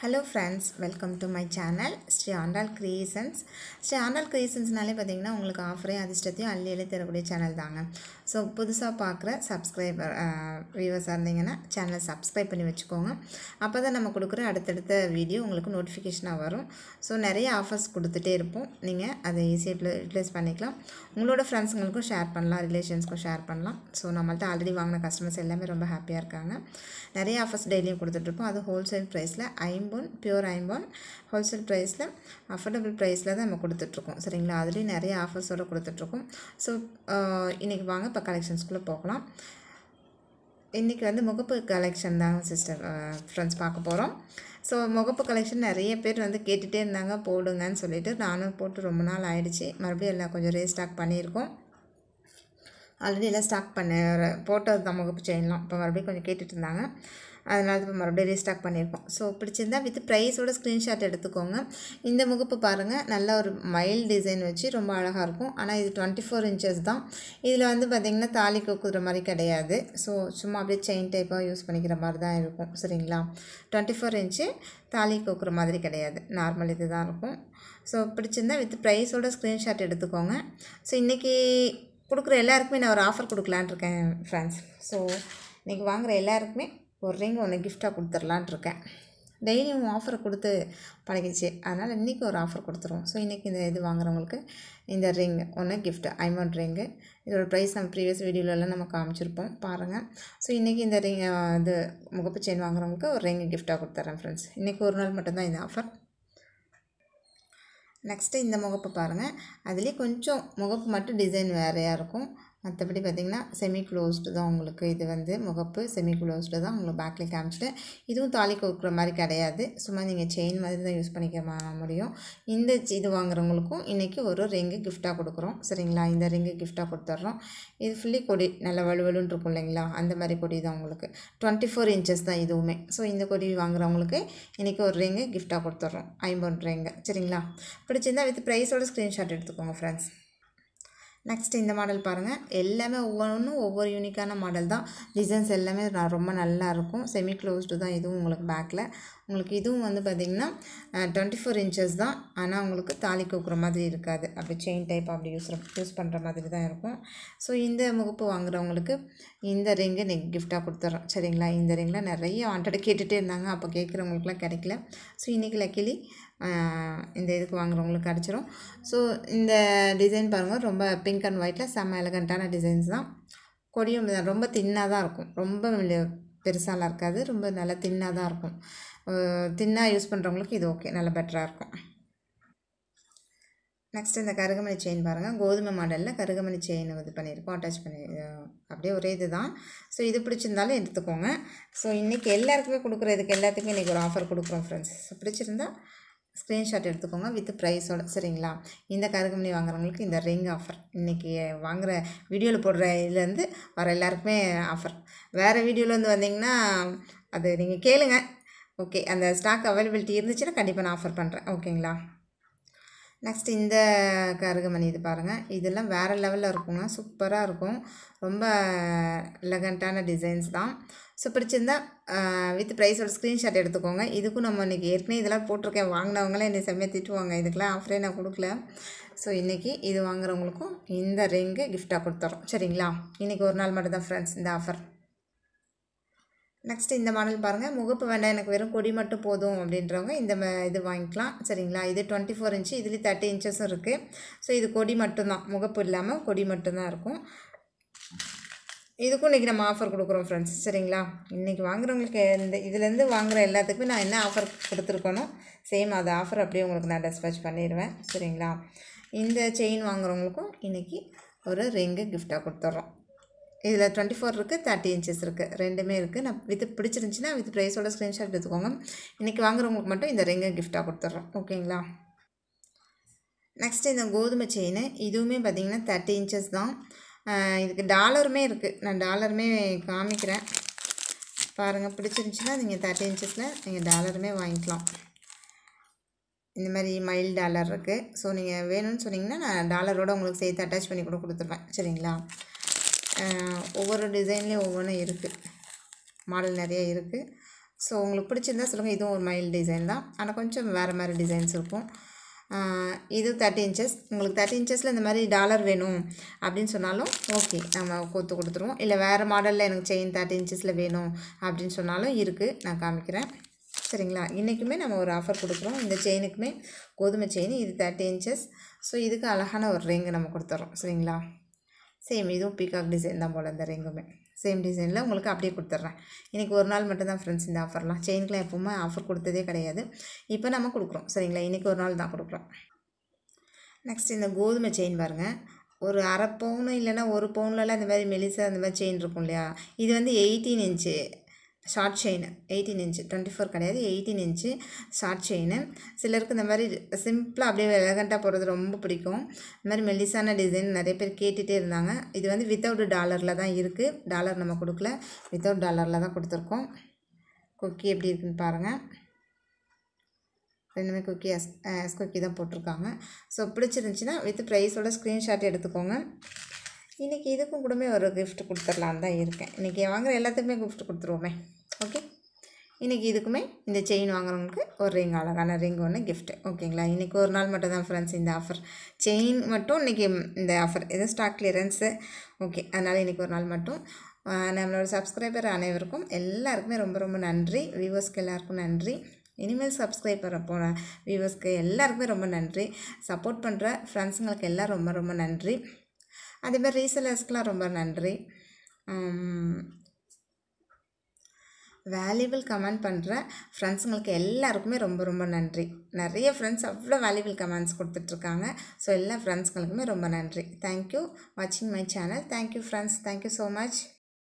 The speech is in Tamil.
Hello friends welcome to my channel Shri Andal creations Shri Andal கிரியேஷன்ஸ்னாலே பார்த்தீங்கன்னா உங்களுக்கு ஆஃபரையும் அதிர்ஷ்டத்தையும் அள்ளி அள்ளி தரக்கூடிய சேனல் தாங்க. ஸோ புதுசாக பார்க்குற சப்ஸ்கிரைபர் வியூவர்ஸாக இருந்தீங்கன்னா சேனலை சப்ஸ்கிரைப் பண்ணி வச்சுக்கோங்க. அப்போ தான் நம்ம கொடுக்குற அடுத்தடுத்த வீடியோ உங்களுக்கு நோட்டிஃபிகேஷனாக வரும். ஸோ நிறைய ஆஃபர்ஸ் கொடுத்துட்டே இருப்போம். நீங்கள் அதை ஈஸியாக யூட்டிலைஸ் பண்ணிக்கலாம். உங்களோட ஃப்ரெண்ட்ஸுங்களுக்கும் ஷேர் பண்ணலாம். ரிலேஷன்ஸ்க்கும் ஷேர் பண்ணலாம். ஸோ நம்மள்ட்ட ஆல்ரெடி வாங்கின கஸ்டமர்ஸ் எல்லாமே ரொம்ப ஹாப்பியாக இருக்காங்க. நிறைய ஆஃபர்ஸ் டெய்லியும் கொடுத்துட்ருப்போம் அது ஹோல்சேல் ப்ரைஸில் ஐம்பொன் பியூர் ஐம்பொன். ஹோல்சேல் ப்ரைஸில் அஃபோர்டபுள் ப்ரைஸில் தான் நம்ம கொடுத்துட்ருக்கோம் சரிங்களா? அதுலேயும் நிறைய ஆஃபர்ஸோடு கொடுத்துட்ருக்கோம் ஸோ இன்றைக்கி வாங்க இப்போ கலெக்ஷன்ஸ்குள்ளே போகலாம். இன்றைக்கி வந்து முகப்பு கலெக்ஷன் தான் சிஸ்டர் ஃப்ரெண்ட்ஸ் பார்க்க போகிறோம் ஸோ முகப்பு கலெக்ஷன் நிறைய பேர் வந்து கேட்டுகிட்டே இருந்தாங்க போடுங்கன்னு சொல்லிட்டு நானும் போட்டு ரொம்ப நாள் ஆயிடுச்சு. மறுபடியும் எல்லாம் கொஞ்சம் ரீஸ்டாக் பண்ணியிருக்கோம். ஆல்ரெடி எல்லாம் ஸ்டாக் பண்ண போட்டது தான் முகப்பு செயின்லாம் இப்போ மறுபடியும் கொஞ்சம் கேட்டுட்டு இருந்தாங்க. அதனால் இப்போ மறுபடியும் ரீஸ்டாக் பண்ணியிருக்கோம். ஸோ பிடிச்சிருந்தா வித் ப்ரைஸோட ஸ்க்ரீன்ஷாட் எடுத்துக்கோங்க. இந்த முகப்பு பாருங்கள் நல்ல ஒரு மைல் டிசைன் வச்சு ரொம்ப அழகாக இருக்கும். ஆனால் இது டுவெண்ட்டி ஃபோர் இன்ச்சஸ் தான். இதில் வந்து பார்த்திங்கன்னா தாலி கொக்குற மாதிரி கிடையாது. ஸோ சும்மா அப்படியே செயின் டைப்பாக யூஸ் பண்ணிக்கிற மாதிரி தான் இருக்கும். சரிங்களா? டுவெண்ட்டி ஃபோர் இன்ச்சு தாலி கொக்குற மாதிரி கிடையாது. நார்மல் இது தான் இருக்கும். ஸோ பிடிச்சிருந்தா வித் ப்ரைஸோட ஸ்க்ரீன்ஷாட் எடுத்துக்கோங்க. ஸோ இன்றைக்கி கொடுக்குற எல்லாருக்குமே நான் ஒரு ஆஃபர் கொடுக்கலான் இருக்கேன் ஃப்ரெண்ட்ஸ் ஸோ இன்றைக்கி வாங்குகிற எல்லாருக்குமே ஒரு ரிங் ஒன்று கிஃப்டாக கொடுத்துர்லான் இருக்கேன் டெய்லியும் ஆஃபரை கொடுத்து பழகிச்சு அதனால் இன்றைக்கி ஒரு ஆஃபர் கொடுத்துருவோம். ஸோ இன்றைக்கி இந்த இது வாங்குறவங்களுக்கு இந்த ரிங் ஒன்று கிஃப்ட் ஐமௌண்ட் ரிங்கு. இதோட ப்ரைஸ் நம்ம ப்ரீவியஸ் வீடியோவிலலாம் நம்ம காமிச்சிருப்போம். பாருங்கள் ஸோ இன்றைக்கி இந்த ரிங் இது முகப்பு செயின் வாங்குறவங்களுக்கு ஒரு ரிங் கிஃப்டாக கொடுத்துட்றேன் ஃப்ரெண்ட்ஸ் இன்றைக்கி ஒரு நாள் மட்டும்தான் இந்த ஆஃபர் நெக்ஸ்ட்டு இந்த முகப்பு பாருங்கள் அதுலேயே கொஞ்சம் முகப்பு மட்டும் டிசைன் வேறையாக இருக்கும். மற்றபடி பார்த்திங்கன்னா செமி க்ளோஸ்டு தான் உங்களுக்கு. இது வந்து முகப்பு செமி க்ளோஸ்டு தான் உங்களுக்கு பேக்கில் காமிச்சிட்டு. இதுவும் தாலி கொடுக்குற மாதிரி கிடையாது. சும்மா நீங்கள் செயின் மாதிரி தான் யூஸ் பண்ணிக்க முடியும். இந்த இது வாங்குறவங்களுக்கும் இன்றைக்கி ஒரு ரிங்கு கிஃப்டாக கொடுக்குறோம். சரிங்களா? இந்த ரிங்கு கிஃப்டாக கொடுத்துட்றோம் இது ஃபுல்லி கொடி நல்ல வலுவலுன்னு இருக்கும் இல்லைங்களா? அந்த மாதிரி கொடி தான் உங்களுக்கு. டுவெண்ட்டி ஃபோர் இன்ச்சஸ் தான் இதுவுமே. ஸோ இந்த கொடி வாங்குறவங்களுக்கு இன்றைக்கி ஒரு ரிங்கு கிஃப்டாக கொடுத்துட்றோம் ஐம்பது ரிங்கு சரிங்களா? பிடிச்சிருந்தா வித் ப்ரைஸோட ஸ்க்ரீன்ஷாட் எடுத்துக்கோங்க ஃப்ரெண்ட்ஸ் நெக்ஸ்ட் இந்த மாடல் பாருங்கள் எல்லாமே ஒவ்வொன்றும் ஒவ்வொரு யூனிக்கான மாடல் தான். டிசைன்ஸ் எல்லாமே ரொம்ப நல்லா இருக்கும். செமி க்ளோஸ்டு தான் இதுவும் உங்களுக்கு பேக்கில் உங்களுக்கு இதுவும் வந்து பார்த்திங்கன்னா டுவெண்ட்டி ஃபோர் இன்ச்சஸ் தான். ஆனால் உங்களுக்கு தாலி கோக்குற மாதிரி இருக்காது. அப்படி செயின் டைப் அப்படி யூஸ் யூஸ் பண்ணுற மாதிரி தான் இருக்கும். ஸோ இந்த முகப்பு வாங்குறவங்களுக்கு இந்த ரிங்கு நெக் கிஃப்டாக கொடுத்துட்றோம் சரிங்களா? இந்த ரிங்கில் நிறைய வாண்டட் கேட்டுகிட்டே இருந்தாங்க. அப்போ கேட்குறவங்களுக்குலாம் கிடைக்கல. ஸோ இன்றைக்கி லக்கிலி இந்த இதுக்கு வாங்குறவங்களுக்கு கிடச்சிரும். ஸோ இந்த டிசைன் பாருங்கள் ரொம்ப பிங்க் அண்ட் ஒயிட்டில் செம்ம எலகண்ட்டான டிசைன்ஸ் தான். கொடியும் ரொம்ப தின்னாக தான் இருக்கும். ரொம்ப பெருசாலாம் இருக்காது. ரொம்ப நல்லா தின்னாக தான் இருக்கும். தின்னாக யூஸ் பண்ணுறவங்களுக்கு இது ஓகே நல்லா பெட்டராக இருக்கும். நெக்ஸ்ட் இந்த கருகமணி செயின் பாருங்கள் கோதுமை மாடலில் கருகமணி செயின் இது பண்ணியிருக்கோம் அட்டாச் பண்ணி அப்படியே ஒரே இது தான் ஸோ இது பிடிச்சிருந்தாலும் எடுத்துக்கோங்க. ஸோ இன்றைக்கி எல்லாருக்குமே கொடுக்குற இதுக்கு எல்லாத்துக்குமே இன்றைக்கி ஒரு ஆஃபர் கொடுக்குறோம் ஃப்ரெண்ட்ஸ் பிடிச்சிருந்தா ஸ்க்ரீன்ஷாட் எடுத்துக்கோங்க வித் ப்ரைஸோட சரிங்களா? இந்த கருகமணி வாங்குறவங்களுக்கு இந்த ரிங் ஆஃபர் இன்றைக்கி வாங்குகிற வீடியோவில் போடுற இதுலேருந்து வர எல்லாருக்குமே ஆஃபர் வேறு வீடியோலேருந்து வந்தீங்கன்னா அது நீங்கள் கேளுங்க. ஓகே அந்த ஸ்டாக் அவைலபிலிட்டி இருந்துச்சுன்னா கண்டிப்பாக நான் ஆஃபர் பண்ணுறேன் ஓகேங்களா நெக்ஸ்ட் இந்த கருகமணி இது பாருங்கள் இதெல்லாம் வேறு லெவலில் இருக்குங்க. சூப்பராக இருக்கும். ரொம்ப எலகண்ட்டான டிசைன்ஸ் தான். ஸோ பிடிச்சிருந்தா வித் ப்ரைஸோட ஸ்க்ரீன்ஷாட் எடுத்துக்கோங்க. இதுக்கும் நம்ம இன்றைக்கி ஏற்கனவே இதெல்லாம் போட்டிருக்கேன். வாங்கினவங்களே என்னை செம்மையாக திட்டுவாங்க இதுக்கெலாம் ஆஃபரே நான் கொடுக்கல. ஸோ இன்றைக்கி இது வாங்குறவங்களுக்கும் இந்த ரிங்கு கிஃப்டாக கொடுத்துறோம் சரிங்களா? இன்றைக்கி ஒரு நாள் மட்டும் தான் ஃப்ரெண்ட்ஸ் இந்த ஆஃபர் நெக்ஸ்ட்டு இந்த மாடல் பாருங்கள் முகப்பு வேண்டாம் எனக்கு வெறும் கொடி மட்டும் போதும் அப்படின்றவங்க இந்த இது வாங்கிக்கலாம். சரிங்களா? இது டுவெண்ட்டி ஃபோர் இன்ச்சு இதுலேயும் தேர்ட்டி இன்ச்சஸும் இருக்குது ஸோ இது கொடி மட்டும்தான். முகப்பு இல்லாமல் கொடி மட்டும்தான் இருக்கும். இதுக்கும் இன்றைக்கி நம்ம ஆஃபர் கொடுக்குறோம் ஃப்ரெண்ட்ஸ் சரிங்களா? இன்றைக்கி வாங்குறவங்களுக்கு இந்த இதுலேருந்து வாங்குகிற எல்லாத்துக்குமே நான் என்ன ஆஃபர் கொடுத்துருக்கணும்? சேம் அது ஆஃபர் அப்படியே உங்களுக்கு நான் டெஸ்பேச் பண்ணிடுவேன். சரிங்களா? இந்த செயின் வாங்குறவங்களுக்கும் இன்றைக்கி ஒரு ரிங்கு கிஃப்டாக கொடுத்துட்றோம் இதில் டுவெண்ட்டி ஃபோர் இருக்குது தேர்ட்டி இன்ச்சஸ் இருக்குது ரெண்டுமே இருக்குது நான் வித் பிடிச்சிருந்துச்சின்னா வித் ப்ரைஸோட ஸ்க்ரீன்ஷாட் எடுத்துக்கோங்க இன்றைக்கி வாங்குறவங்களுக்கு மட்டும் இந்த ரிங்கை கிஃப்டாக கொடுத்துட்றோம் ஓகேங்களா? நெக்ஸ்ட் இந்த கோதுமை செயின் இதுவுமே பார்த்திங்கன்னா தேர்ட்டி இன்ச்சஸ் தான். இதுக்கு டாலருமே இருக்குது நான் டாலருமே காமிக்கிறேன். பாருங்கள் பிடிச்சிருந்துச்சின்னா நீங்கள் தேர்ட்டி இன்ச்சஸில் நீங்கள் டாலருமே வாங்கிக்கலாம். இந்த மாதிரி மைல் டாலர் இருக்குது ஸோ நீங்கள் வேணும்னு சொன்னிங்கன்னா நான் டாலரோடு உங்களுக்கு சேர்த்து அட்டாச் பண்ணி கூட கொடுத்துருவேன் சரிங்களா? ஒவ்வொரு டிசைன்லேயும் ஒவ்வொன்றும் இருக்குது மாடல் நிறைய இருக்குது ஸோ உங்களுக்கு பிடிச்சிருந்தா சொல்லுங்கள் இதுவும் ஒரு மயில் டிசைன் தான். ஆனால் கொஞ்சம் வேறு மாதிரி டிசைன்ஸ் இருக்கும். இது தேர்ட்டி இன்ச்சஸ் உங்களுக்கு தேர்ட்டி இன்ச்சஸில் இந்த மாதிரி டாலர் வேணும் அப்படின்னு சொன்னாலும் ஓகே நம்ம கொத்து கொடுத்துருவோம். இல்லை வேறு மாடலில் எனக்கு செயின் தேர்ட்டி இன்ச்சஸில் வேணும் அப்படின்னு சொன்னாலும் இருக்குது நான் காமிக்கிறேன். சரிங்களா? இன்றைக்குமே நம்ம ஒரு ஆஃபர் கொடுக்குறோம். இந்த செயினுக்குமே கோதுமை செயின் இது தேர்ட்டி இன்ச்சஸ் ஸோ இதுக்கு அழகான ஒரு ரிங்கு நம்ம கொடுத்துட்றோம் சரிங்களா? சேம் இதுவும் பீகாக் டிசைன் தான் போல் இந்த ரிங்குமே. சேம் டிசைனில் உங்களுக்கு அப்படியே கொடுத்துட்றேன். இன்றைக்கி ஒரு நாள் மட்டும் தான் ஃப்ரெண்ட்ஸ் இந்த ஆஃபர்லாம் செயின்க்குலாம் எப்போவுமே ஆஃபர் கொடுத்ததே கிடையாது. இப்போ நம்ம கொடுக்குறோம். சரிங்களா? இன்றைக்கி ஒரு நாள் தான் கொடுக்குறோம். நெக்ஸ்ட் இந்த கோதுமை செயின் பாருங்கள் ஒரு அரை பவுனு இல்லைன்னா ஒரு பவுன்லலாம் இந்த மாதிரி மெலிசா அந்த மாதிரி செயின் இருக்கும் இல்லையா? இது வந்து eighteen inch short chain eighteen inch twenty four கிடையாது எயிட்டீன் இன்ச்சு ஷார்ட் செயின். சிலருக்கு இந்த மாதிரி சிம்பிளாக அப்படியே எலகண்ட்டாக போடுறது ரொம்ப பிடிக்கும். இந்த மாதிரி மெல்லிசான டிசைன் நிறைய பேர் கேட்டுகிட்டே இருந்தாங்க. இது வந்து வித்தவுட் டாலரில் தான் இருக்குது டாலர் நம்ம கொடுக்கல. வித்தவுட் டாலரில் தான் கொடுத்துருக்கோம். குக்கி எப்படி இருக்குன்னு பாருங்கள் ரெண்டுமே குக்கி எஸ் எஸ் குக்கி தான் போட்டிருக்காங்க. ஸோ பிடிச்சிருந்துச்சின்னா வித் ப்ரைஸோட ஸ்க்ரீன்ஷாட் எடுத்துக்கோங்க. இன்றைக்கி இதுக்கும் கூடமே ஒரு கிஃப்ட் கொடுத்துடலான்னு தான் இருக்கேன். இன்றைக்கி வாங்குற எல்லாத்துக்குமே கிஃப்ட் கொடுத்துருவோமே. ஓகே இன்றைக்கி இதுக்குமே இந்த செயின் வாங்குறவங்களுக்கு ஒரு ரிங் அழகான ரிங் ஒன்று கிஃப்ட்டு ஓகேங்களா இன்றைக்கி ஒரு நாள் மட்டும் தான் ஃப்ரெண்ட்ஸ் இந்த ஆஃபர் செயின் மட்டும் இன்றைக்கி இந்த ஆஃபர் இது ஸ்டாக் கிளியரன்ஸு ஓகே அதனால் இன்றைக்கி ஒரு நாள் மட்டும். நம்மளோட சப்ஸ்கிரைபர் அனைவருக்கும் எல்லாருக்குமே ரொம்ப ரொம்ப நன்றி. வியூவர்ஸ்க்கு எல்லாருக்கும் நன்றி. இனிமேல் சப்ஸ்கிரைப் பண்ண போன வியூவர்ஸ்க்கு எல்லாருக்குமே ரொம்ப நன்றி. சப்போர்ட் பண்ணுற ஃப்ரெண்ட்ஸுங்களுக்கு எல்லாம் ரொம்ப ரொம்ப நன்றி. அதே மாதிரி ரொம்ப நன்றி. வேல்யூபிள் கமெண்ட் பண்ணுற ஃப்ரெண்ட்ஸுங்களுக்கு எல்லாருக்குமே ரொம்ப ரொம்ப நன்றி. நிறைய ஃப்ரெண்ட்ஸ் அவ்வளோ வேல்யூபிள் கமெண்ட்ஸ் கொடுத்துட்ருக்காங்க. ஸோ எல்லா ஃப்ரெண்ட்ஸுங்களுக்குமே ரொம்ப நன்றி. தேங்க்யூ வாட்சிங் my channel thank you friends thank you so much